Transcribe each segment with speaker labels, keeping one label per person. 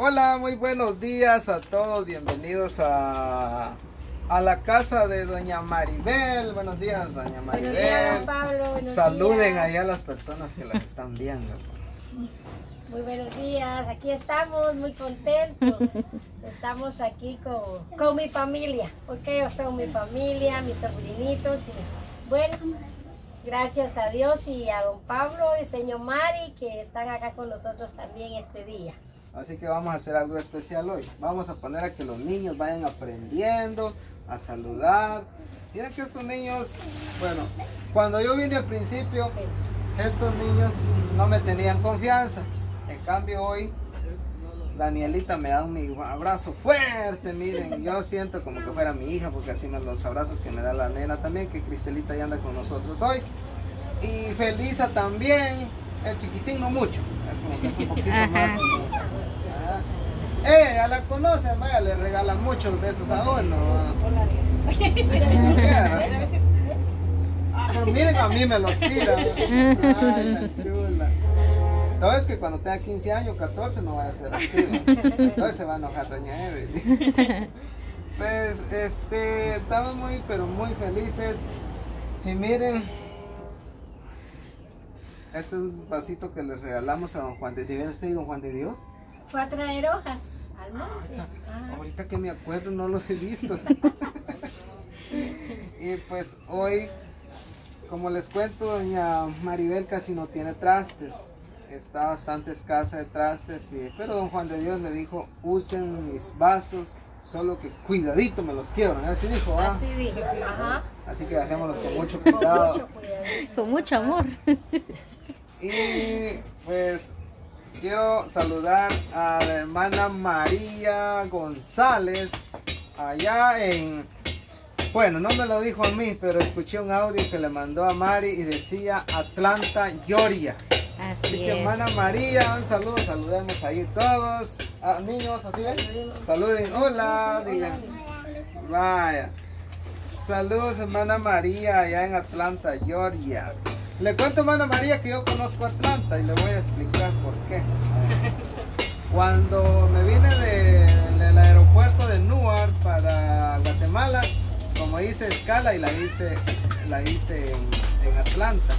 Speaker 1: Hola, muy buenos días a todos. Bienvenidos a, a la casa de Doña Maribel. Buenos días, Doña Maribel.
Speaker 2: Buenos días, Pablo. Buenos
Speaker 1: Saluden
Speaker 2: días.
Speaker 1: ahí a las personas que las están viendo.
Speaker 2: Muy buenos días. Aquí estamos muy contentos. Estamos aquí con, con mi familia, porque ellos son mi familia, mis sobrinitos. Y bueno, gracias a Dios y a don Pablo y señor Mari que están acá con nosotros también este día.
Speaker 1: Así que vamos a hacer algo especial hoy. Vamos a poner a que los niños vayan aprendiendo a saludar. Miren que estos niños, bueno, cuando yo vine al principio, estos niños no me tenían confianza. En cambio hoy, Danielita me da un abrazo fuerte, miren, yo siento como que fuera mi hija, porque así me los abrazos que me da la nena también, que Cristelita ya anda con nosotros hoy. Y Felisa también, el chiquitín no mucho, es como que es un poquito más. Eh, ya la conocen, vaya, le regalan muchos besos a uno. Ah, pero miren, a mí me los tiran. Ay, la chula. Entonces que cuando tenga 15 años, 14, no vaya a ser así. ¿no? Entonces se va a enojar Doña Evelyn. Pues, este, estamos muy, pero muy felices. Y miren, este es un vasito que les regalamos a don Juan de Dios. ¿Viene usted, don Juan de Dios?
Speaker 2: Fue a traer hojas al monte. Ah.
Speaker 1: Ahorita que me acuerdo no los he visto. y pues hoy, como les cuento, doña Maribel casi no tiene trastes. Está bastante escasa de trastes, y- pero don Juan de Dios le dijo, usen mis vasos, solo que cuidadito me los quiebran. Así dijo, ¿ah?
Speaker 2: Así dijo. Ajá.
Speaker 1: Así que dejémoslos con mucho
Speaker 2: Con
Speaker 1: cuidado.
Speaker 2: mucho cuidado.
Speaker 3: Con mucho amor.
Speaker 1: Y pues quiero saludar a la hermana María González allá en... Bueno, no me lo dijo a mí, pero escuché un audio que le mandó a Mari y decía Atlanta, Georgia. Así
Speaker 3: Así
Speaker 1: que
Speaker 3: es.
Speaker 1: hermana María, un saludo, saludemos ahí todos. Ah, niños, ¿así ven? Saluden, hola, digan. Vaya. Saludos, hermana María, allá en Atlanta, Georgia. Le cuento, hermana María, que yo conozco Atlanta y le voy a explicar por qué. Cuando me vine de- del aeropuerto de Newark para Guatemala, como hice escala y la hice, la hice en, en Atlanta.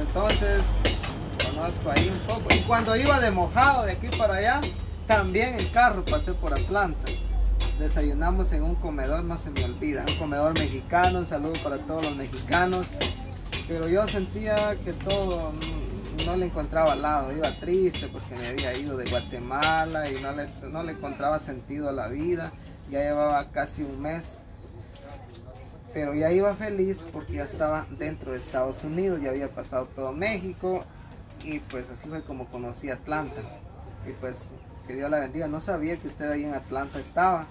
Speaker 1: Entonces, conozco ahí un poco. Y cuando iba de mojado de aquí para allá, también en carro pasé por Atlanta. Desayunamos en un comedor, no se me olvida, un comedor mexicano, un saludo para todos los mexicanos. Pero yo sentía que todo no le encontraba al lado, iba triste porque me había ido de Guatemala y no le, no le encontraba sentido a la vida. Ya llevaba casi un mes pero ya iba feliz porque ya estaba dentro de Estados Unidos, ya había pasado todo México y pues así fue como conocí Atlanta. Y pues que Dios la bendiga, no sabía que usted ahí en Atlanta estaba.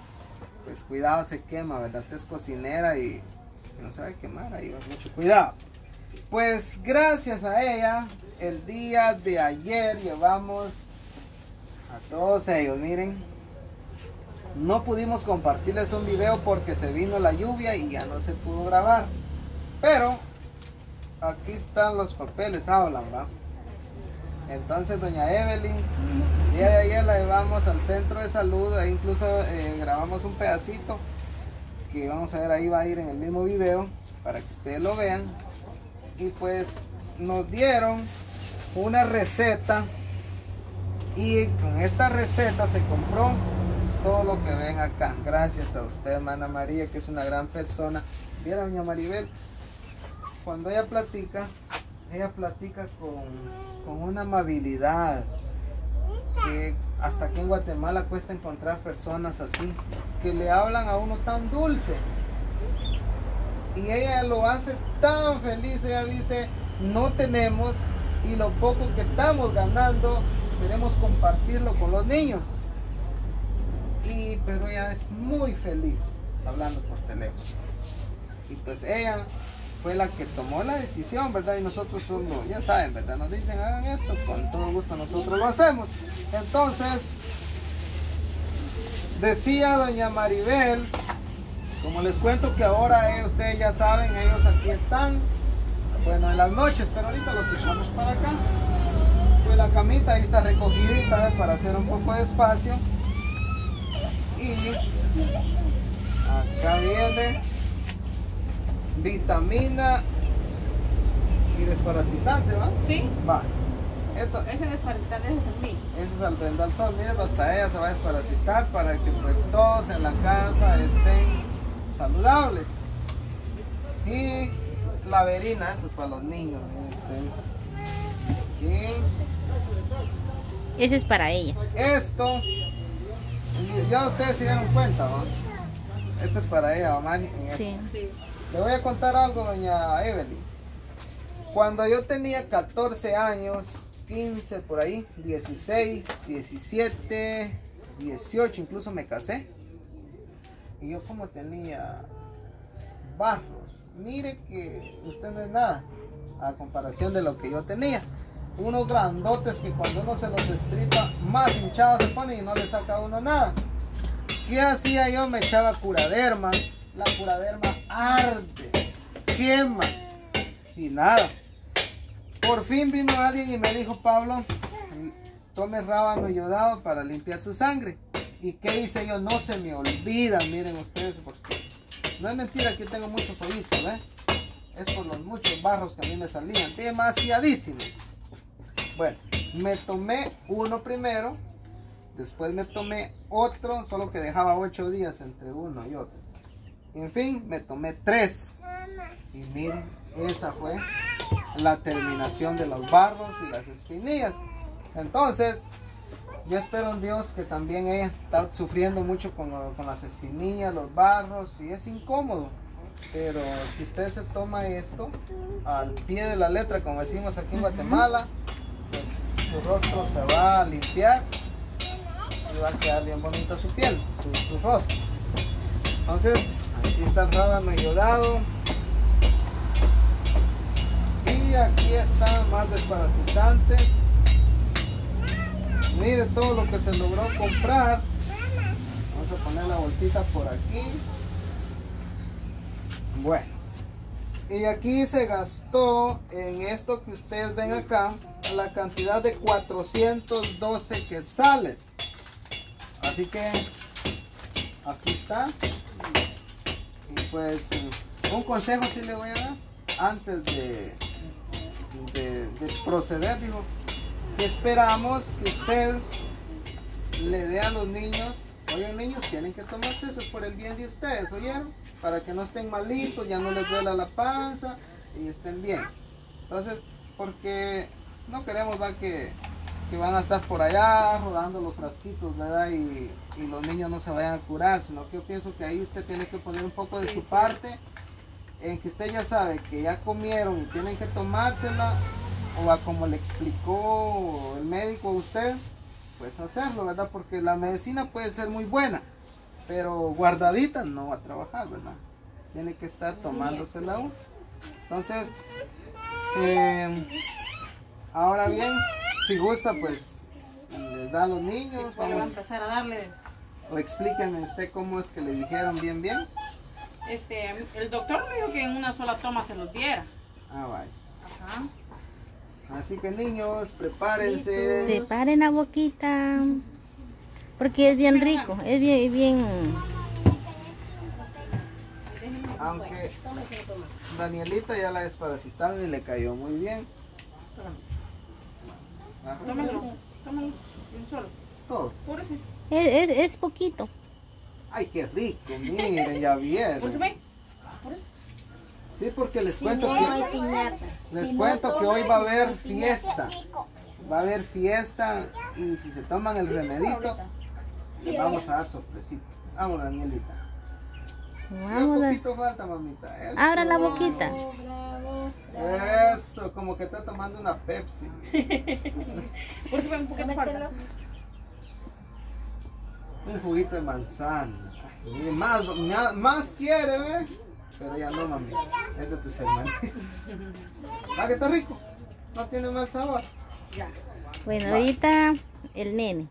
Speaker 1: Pues cuidado se quema, ¿verdad? Usted es cocinera y no sabe quemar, ahí mucho cuidado. Pues gracias a ella, el día de ayer llevamos a todos ellos, miren, no pudimos compartirles un video porque se vino la lluvia y ya no se pudo grabar. Pero aquí están los papeles, hablan, ¿va? Entonces, doña Evelyn, el día de ayer la llevamos al centro de salud, e incluso eh, grabamos un pedacito que vamos a ver ahí va a ir en el mismo video para que ustedes lo vean. Y pues nos dieron una receta y con esta receta se compró todo lo que ven acá. Gracias a usted, hermana María, que es una gran persona. Viera, doña Maribel, cuando ella platica, ella platica con, con una amabilidad que hasta aquí en Guatemala cuesta encontrar personas así, que le hablan a uno tan dulce. Y ella lo hace tan feliz, ella dice, no tenemos y lo poco que estamos ganando, queremos compartirlo con los niños. Y, pero ella es muy feliz hablando por teléfono. Y pues ella fue la que tomó la decisión, ¿verdad? Y nosotros ya saben, ¿verdad? Nos dicen, hagan esto, con todo gusto nosotros lo hacemos. Entonces, decía doña Maribel, como les cuento que ahora eh, ustedes ya saben, ellos aquí están, bueno, en las noches, pero ahorita los echamos para acá. ve la camita, ahí está recogidita ¿eh? para hacer un poco de espacio. Y acá viene vitamina y desparasitante, ¿va?
Speaker 3: Sí.
Speaker 1: Va. Esto,
Speaker 3: Ese desparasitante es el mío.
Speaker 1: eso es al prender al sol, miren, hasta ella se va a desparasitar para que pues todos en la casa estén saludables. Y la verina, esto es para los niños, miren. Y
Speaker 4: Ese es para ella.
Speaker 1: esto, ya ustedes se dieron cuenta, ¿va? Esto es para ella, mamá.
Speaker 4: Sí.
Speaker 3: Sí.
Speaker 1: Le voy a contar algo, doña Evelyn. Cuando yo tenía 14 años, 15 por ahí, 16, 17, 18, incluso me casé. Y yo como tenía barros, mire que usted no es nada a comparación de lo que yo tenía. Unos grandotes que cuando uno se los estripa, más hinchados se ponen y no le saca a uno nada. ¿Qué hacía yo? Me echaba curaderma. La curaderma arde, quema y nada. Por fin vino alguien y me dijo, Pablo, tome rábano yodado para limpiar su sangre. ¿Y qué hice yo? No se me olvida, miren ustedes, porque no es mentira que tengo muchos oídos, ¿eh? Es por los muchos barros que a mí me salían, demasiadísimo. Bueno, me tomé uno primero, después me tomé otro, solo que dejaba ocho días entre uno y otro. En fin, me tomé tres. Y miren, esa fue la terminación de los barros y las espinillas. Entonces, yo espero en Dios que también ella está sufriendo mucho con, con las espinillas, los barros, y es incómodo. Pero si usted se toma esto al pie de la letra, como decimos aquí en Guatemala, pues su rostro se va a limpiar y va a quedar bien bonita su piel, su, su rostro. Entonces, aquí está el rábano ayudado. Y aquí están más desparasitantes. Mire todo lo que se logró comprar. Vamos a poner la bolsita por aquí. Bueno. Y aquí se gastó en esto que ustedes ven acá la cantidad de 412 quetzales. Así que aquí está. Y pues un consejo sí le voy a dar antes de, de, de proceder, que esperamos que usted le dé a los niños, oigan niños, tienen que tomarse eso por el bien de ustedes, ¿oyeron? Para que no estén malitos, ya no les duela la panza y estén bien. Entonces, porque no queremos va que, que van a estar por allá rodando los frasquitos, ¿verdad? Y, y los niños no se vayan a curar, sino que yo pienso que ahí usted tiene que poner un poco de
Speaker 3: Sí,
Speaker 1: su
Speaker 3: sí.
Speaker 1: parte en que usted ya sabe que ya comieron y tienen que tomársela, o a como le explicó el médico a usted, pues hacerlo, ¿verdad? Porque la medicina puede ser muy buena, pero guardadita no va a trabajar, ¿verdad? Tiene que estar tomándosela uno. Entonces, eh, ahora bien, si gusta, pues les da a los niños,
Speaker 3: voy a
Speaker 1: vamos,
Speaker 3: empezar a darles.
Speaker 1: o explíqueme usted cómo es que le dijeron bien, bien.
Speaker 3: Este, el doctor me dijo que en una sola toma se los diera.
Speaker 1: Ah, vaya.
Speaker 3: Ajá.
Speaker 1: Así que niños, prepárense.
Speaker 4: Preparen la boquita. Porque es bien rico. Es bien, bien.
Speaker 1: Aunque Danielita ya la desparasitaron y le cayó muy bien.
Speaker 3: Tómalo, tómalo. Un solo.
Speaker 1: Todo.
Speaker 3: Púrese.
Speaker 4: Es, es, es poquito.
Speaker 1: Ay, qué rico, miren, ya vieron. Sí, porque les cuento
Speaker 2: no
Speaker 1: que
Speaker 2: piñata.
Speaker 1: les
Speaker 2: Si no
Speaker 1: cuento que hoy va a haber fiesta. Va a haber fiesta y si se toman el remedito, les vamos a dar sorpresita. Vamos, Danielita. Un
Speaker 4: Vamos
Speaker 1: poquito falta, mamita. Eso.
Speaker 4: Abra la boquita.
Speaker 1: Eso, como que está tomando una Pepsi.
Speaker 3: Púrese, ve, un poquito falta.
Speaker 1: Un juguito de manzana. Ay, mire, más, más, más quiere, ¿ve? Pero ya no, mami. Es de tus hermanitos. ¿Ah, que está rico? No tiene mal sabor.
Speaker 3: Ya.
Speaker 4: Bueno, ahorita el nene.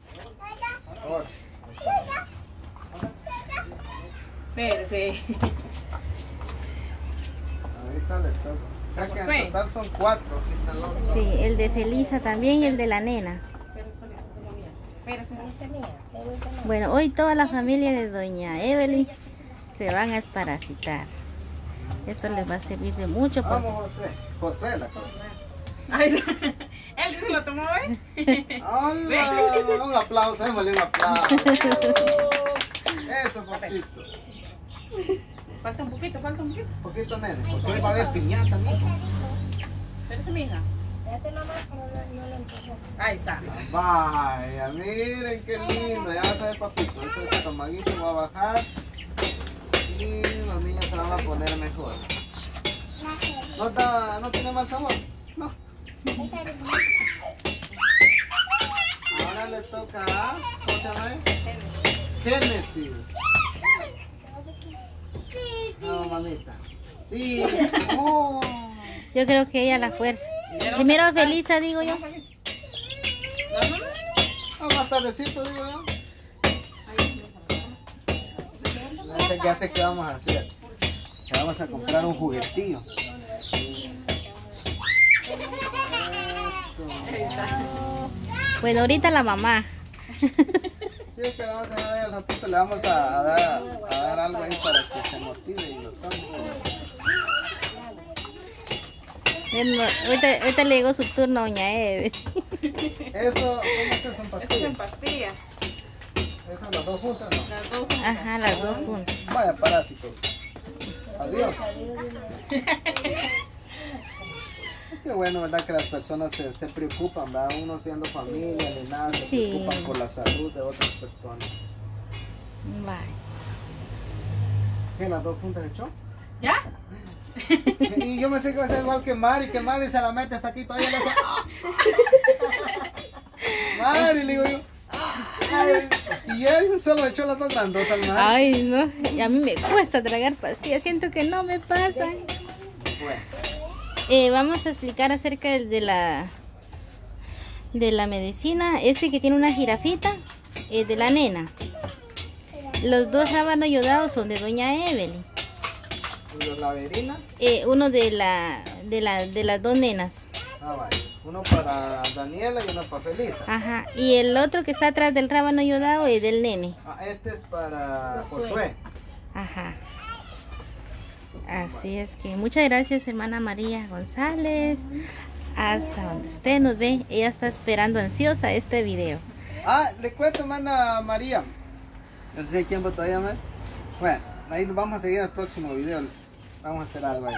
Speaker 3: Espérese.
Speaker 1: ahorita le toca. O sea que en total son cuatro. Aquí están los
Speaker 4: Sí, el de Felisa también y el de la nena. Bueno, hoy toda la familia de doña Evelyn se van a esparasitar. Eso les va a servir de mucho. porque-
Speaker 1: Vamos, José. Josué, la cosa.
Speaker 3: Ay. Él se lo tomó, ¿eh?
Speaker 1: Hola, un aplauso, démosle un aplauso. Eso, papito.
Speaker 3: Falta un poquito, falta un poquito.
Speaker 1: Un poquito, nene, porque hoy va a haber piñata, mijo.
Speaker 3: Espérese, mija. Ahí está.
Speaker 1: Vaya, miren qué lindo, ya sabe papito, ese estomaguito va a bajar y niños se van a poner mejor. ¿No, está- no tiene mal sabor? No. Ahora le toca a, ¿cómo se llama? Génesis. No, mamita. Sí. Oh.
Speaker 4: Yo creo que ella la fuerza. Primero a Felisa, digo yo.
Speaker 3: No,
Speaker 1: más tardecito, digo yo. Ya sé, ya sé qué vamos a hacer. Que vamos a comprar un juguetillo.
Speaker 4: Bueno, ahorita la mamá.
Speaker 1: Sí, es que vamos a dar al ratito, le vamos a, a dar, a dar algo ahí para que se motive y lo tome.
Speaker 4: Ahorita, ahorita le llegó su turno a doña Eve.
Speaker 1: Eso, ¿cómo se son
Speaker 3: Estas son
Speaker 1: pastillas? Esas las dos juntas, no.
Speaker 3: Las dos juntas.
Speaker 4: Ajá, las dos juntas.
Speaker 1: Vaya parásito. Adiós. Qué bueno, ¿verdad? Que las personas se, se preocupan, ¿verdad? Uno siendo familia ni nada, se
Speaker 4: Sí.
Speaker 1: preocupan por la salud de otras personas.
Speaker 4: Bye.
Speaker 1: ¿Qué, las dos juntas echó?
Speaker 3: ¿Ya?
Speaker 1: Y yo me sé que va a ser igual que Mari, que Mari se la mete hasta aquí todavía le hace. ¡ah! Mari, le digo yo. Y él solo echó las dos grandotas, Mari.
Speaker 4: Ay, no. Y a mí me cuesta tragar pastillas. Siento que no me pasan.
Speaker 1: Bueno,
Speaker 4: Eh, vamos a explicar acerca de la de la medicina. Este que tiene una jirafita es de la nena. Los dos rábanos yodados son de doña Evelyn.
Speaker 1: y los.
Speaker 4: Eh, uno de la de la de las dos nenas.
Speaker 1: Ah, vaya. Uno para Daniela y uno para Felisa.
Speaker 4: Ajá. Y el otro que está atrás del rábano yodado es del nene.
Speaker 1: Ah, este es para Josué.
Speaker 4: Ajá. Así es que muchas gracias hermana María González. Hasta donde usted nos ve, ella está esperando ansiosa este video.
Speaker 1: Ah, le cuento, hermana María. No sé si hay tiempo todavía más. Bueno, ahí vamos a seguir el próximo video. Vamos a hacer algo ahí.